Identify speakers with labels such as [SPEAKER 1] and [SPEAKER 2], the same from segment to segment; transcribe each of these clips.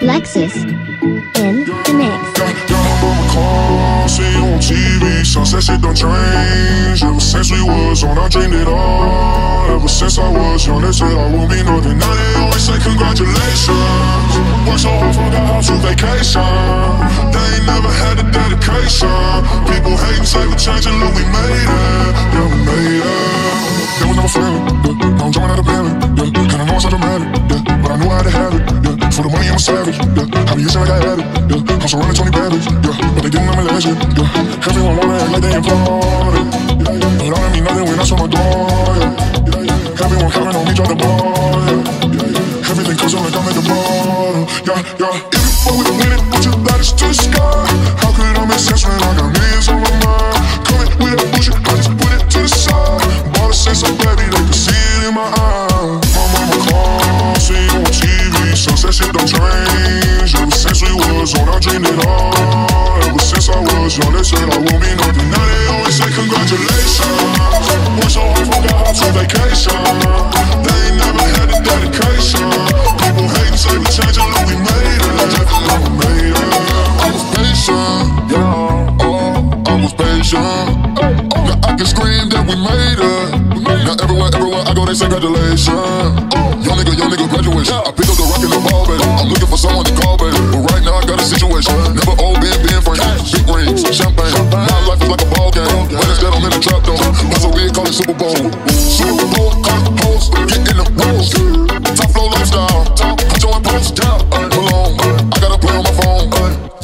[SPEAKER 1] Lexus in the mix.
[SPEAKER 2] See on TV. Sunset shit done change. Ever since we was on, I dreamed it all. Ever since I was young, they said I won't be nothing. Now they always say congratulations. So hard, forgot how to vacation. Dedication. People hating, say we changing, look, we made it. Yeah, we made it. They was never failing. Yeah. Now I'm jumping out of bailing. Yeah. And I know it's not dramatic. Yeah. But I knew I had to have it. Yeah. For the money, I'm a savage. Yeah. Do you say like I had it? Yeah. I'm surrounded 20 babies. Yeah. But they didn't know me legend. Yeah. Everyone wanna act like they applauded. Everything comes I'm at the bottom. Yeah. Yeah. If you fuck with a minute, put your lighters to the sky. How could all make sense when I got millions on my mind? Coming with that bullshit, I just put it to the side. A sense of baby, they can see it in my eyes. My mama call, see you on TV. Sunset shit don't change. Ever since we was on, I dreamed it all. Ever since I was young, they said I won't be nothing. Now they always say congratulations. Worked so hard, forgot how to vacation. Oh, now I can scream that we made it. Now everywhere, everywhere I go, they say congratulations. Young nigga, young nigga graduation. I pick up the rock and the ball, baby. I'm looking for someone to call, baby. But right now I got a situation. Never old, being, being frank. Big rings, champagne. My life is like a ball game. But instead I'm in the trap though. That's what we call it Super Bowl. Super Bowl, cut hoes, get in the rolls. Top flow lifestyle. I join post, yeah. Malone, I gotta play on my phone.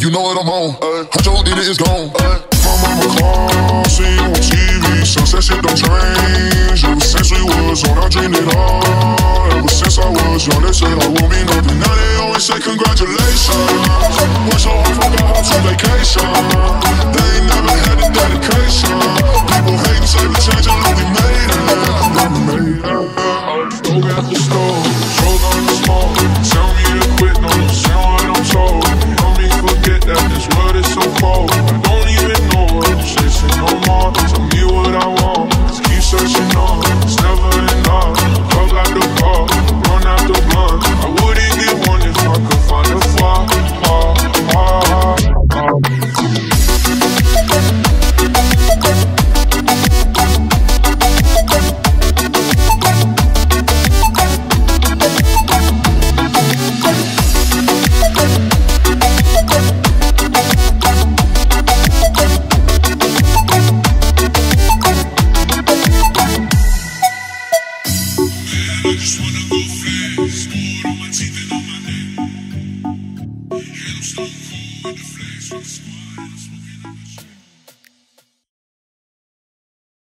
[SPEAKER 2] You know what I'm on. Huncho did it, it's gone. My mama call, see you on TV. Sunset shit don't change. Ever since we was on, I dreamed it all. Ever since I was young, they said I won't be nothing. Now they always say congratulations. Worked so hard, forgot how to vacation. They ain't never had the dedication. People hating, say we changing, look, we made it. We made it. Dog at the store, stroke on the smoke. Tell me to quit, no, no, sound what I'm told. Help me forget that this world is so cold. On
[SPEAKER 3] my. And cold the squad.